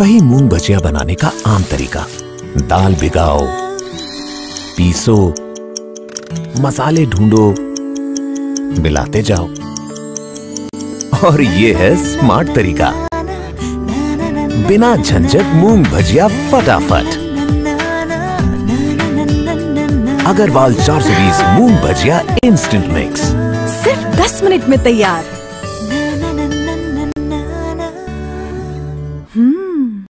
वही मूंग भजिया बनाने का आम तरीका। दाल भिगाओ, पीसो, मसाले ढूंढो, मिलाते जाओ। और ये है स्मार्ट तरीका। बिना झंझट मूंग भजिया फटाफट। अगरवाल 420 मूंग भजिया इंस्टेंट मिक्स सिर्फ़ 10 मिनट में तैयार।